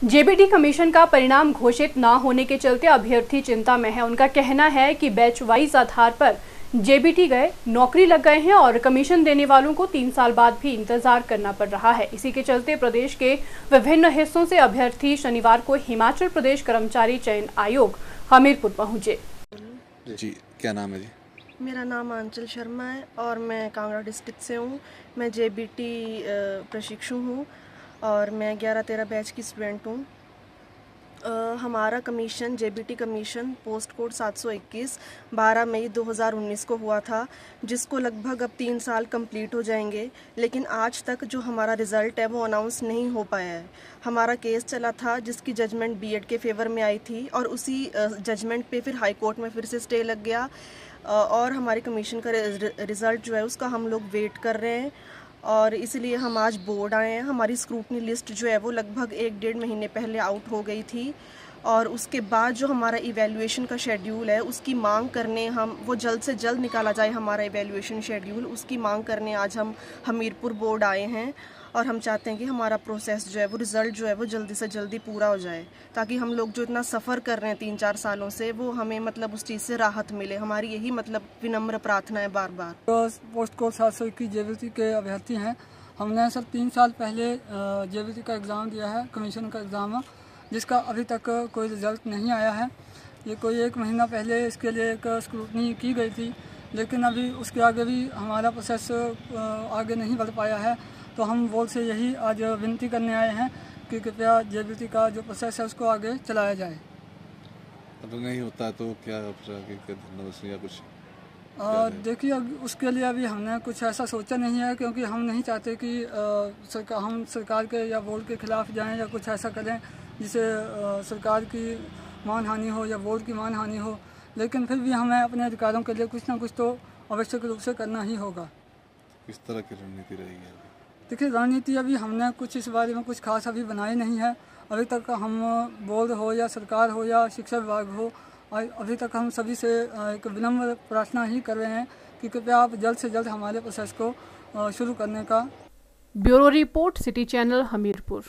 JBT commission का परिणाम घोषित न होने के चलते अभ्यर्थी चिंता में है। उनका कहना है कि बैच वाइज आधार पर जेबीटी गए नौकरी लग गए हैं और कमीशन देने वालों को तीन साल बाद भी इंतज़ार करना पड़ रहा है। इसी के चलते प्रदेश के विभिन्न हिस्सों से अभ्यर्थी शनिवार को हिमाचल प्रदेश कर्मचारी चयन आयोग हमीरपुर पहुँचे। जी क्या नाम है जी? मेरा नाम आंचल शर्मा है और मैं कांगड़ा डिस्ट्रिक्ट से हूँ। मैं जेबीटी प्रशिक्षु हूँ। और मैं ग्यारह तेरह बैच की स्टूडेंट हूँ। हमारा commission, JBT commission, post code 721 12 मई 2019 को हुआ था, जिसको लगभग अब तीन साल कंप्लीट हो जाएँगे, लेकिन आज तक जो हमारा रिज़ल्ट है वो अनाउंस नहीं हो पाया है। हमारा केस चला था, जिसकी जजमेंट बीएड के फेवर में आई थी, और उसी जजमेंट पे फिर हाई कोर्ट में फिर से स्टे लग गया। और हमारे कमीशन का रिज़ल्ट जो है उसका हम लोग वेट कर रहे हैं। और इसलिए हम आज बोर्ड आए हैं। हमारी स्क्रूटनी लिस्ट जो है वो लगभग एक डेढ़ महीने पहले आउट हो गई थी। और उसके बाद जो हमारा इवेल्युएशन का शेड्यूल है, उसकी मांग करने हम, वो जल्द से जल्द निकाला जाए हमारा इवेल्युएशन शेड्यूल उसकी मांग करने आज हम हमीरपुर बोर्ड आए हैं और हम चाहते हैं कि हमारा प्रोसेस जो है, वो रिज़ल्ट जो है, वो जल्दी से जल्दी पूरा हो जाए, ताकि हम लोग जो इतना सफ़र कर रहे हैं तीन चार सालों से, वो हमें मतलब उस चीज़ से राहत मिले। हमारी यही मतलब विनम्र प्रार्थना है बार बार पोस्ट कोड सात सौ इक्कीस जे के अभ्यर्थी हैं। हमने सर तीन साल पहले जे का एग्ज़ाम दिया है कमीशन का एग्ज़ाम जिसका अभी तक कोई रिज़ल्ट नहीं आया है। ये कोई एक महीना पहले इसके लिए एक स्क्रूटनी की गई थी लेकिन अभी उसके आगे भी हमारा प्रोसेस आगे नहीं बढ़ पाया है। तो हम बोर्ड से यही आज विनती करने आए हैं कि कृपया जे का जो प्रोसेस है उसको आगे चलाया जाए। अगर नहीं होता तो क्या या कुछ? देखिए उसके लिए अभी हमने कुछ ऐसा सोचा नहीं है क्योंकि हम नहीं चाहते कि सरकार हम सरकार के या बोर्ड के खिलाफ जाएँ या कुछ ऐसा करें। जिसे सरकार की मान हानि हो या बोर्ड की मान हानि हो लेकिन फिर भी हमें अपने अधिकारों के लिए कुछ ना कुछ तो आवश्यक रूप से करना ही होगा। किस तरह की रणनीति रहेगी देखिए रणनीति अभी हमने कुछ इस बारे में कुछ खास अभी बनाई नहीं है। अभी तक हम बोर्ड हो या सरकार हो या शिक्षा विभाग हो अभी तक हम सभी से एक विनम्र प्रार्थना ही कर रहे हैं कि कृपया आप जल्द से जल्द हमारे प्रोसेस को शुरू करने का। Bureau report city channel Hamirpur.